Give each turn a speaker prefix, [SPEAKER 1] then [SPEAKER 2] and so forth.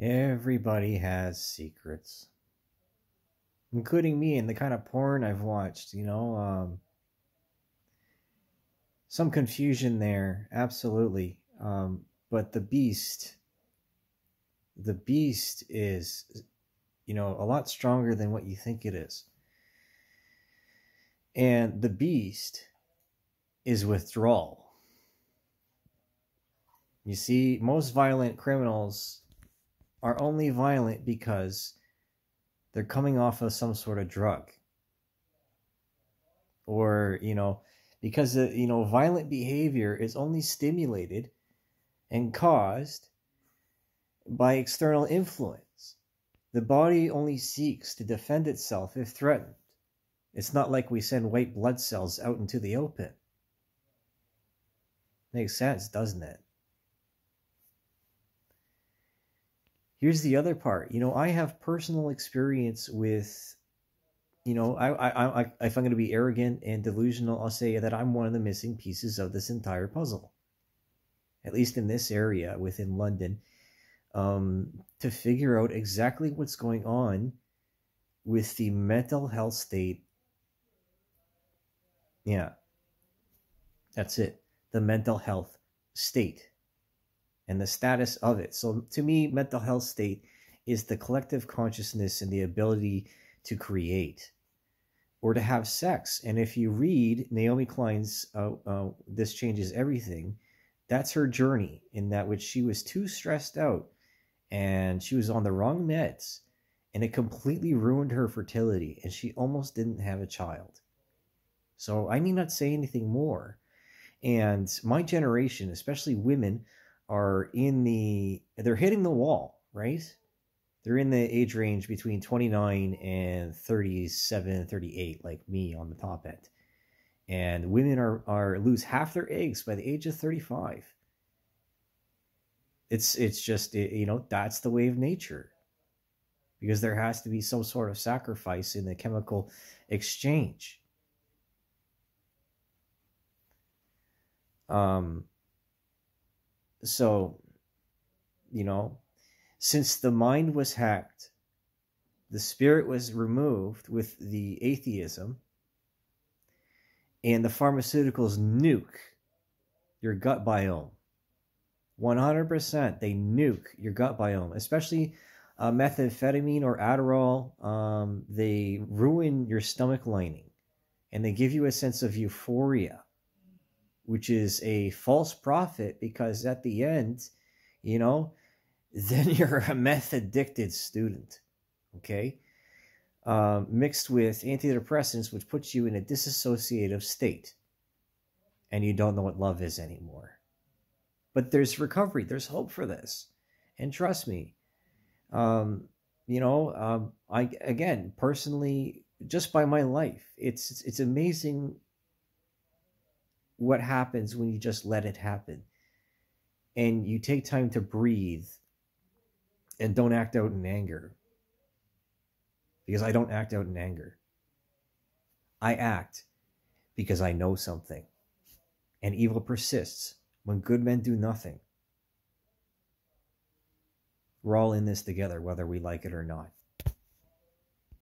[SPEAKER 1] Everybody has secrets, including me and the kind of porn I've watched, you know. Um, some confusion there, absolutely. Um, but the beast, the beast is, you know, a lot stronger than what you think it is. And the beast is withdrawal. You see, most violent criminals are only violent because they're coming off of some sort of drug. Or, you know, because, uh, you know, violent behavior is only stimulated and caused by external influence. The body only seeks to defend itself if threatened. It's not like we send white blood cells out into the open. Makes sense, doesn't it? Here's the other part. You know, I have personal experience with, you know, I, I, I if I'm going to be arrogant and delusional, I'll say that I'm one of the missing pieces of this entire puzzle. At least in this area within London, um, to figure out exactly what's going on with the mental health state. Yeah, that's it. The mental health state and the status of it. So to me, mental health state is the collective consciousness and the ability to create or to have sex. And if you read Naomi Klein's uh, uh, This Changes Everything, that's her journey in that which she was too stressed out and she was on the wrong meds and it completely ruined her fertility and she almost didn't have a child. So I need not say anything more. And my generation, especially women, are in the they're hitting the wall, right? They're in the age range between 29 and 37, 38, like me on the top end. And women are, are lose half their eggs by the age of 35. It's it's just you know that's the way of nature, because there has to be some sort of sacrifice in the chemical exchange. Um, so, you know, since the mind was hacked, the spirit was removed with the atheism, and the pharmaceuticals nuke your gut biome. 100% they nuke your gut biome, especially uh, methamphetamine or Adderall. Um, they ruin your stomach lining and they give you a sense of euphoria which is a false prophet because at the end, you know, then you're a meth addicted student, okay? Um, mixed with antidepressants, which puts you in a disassociative state and you don't know what love is anymore. But there's recovery, there's hope for this. And trust me, um, you know, um, I again personally, just by my life, it's it's amazing what happens when you just let it happen and you take time to breathe and don't act out in anger because I don't act out in anger. I act because I know something. And evil persists when good men do nothing. We're all in this together, whether we like it or not.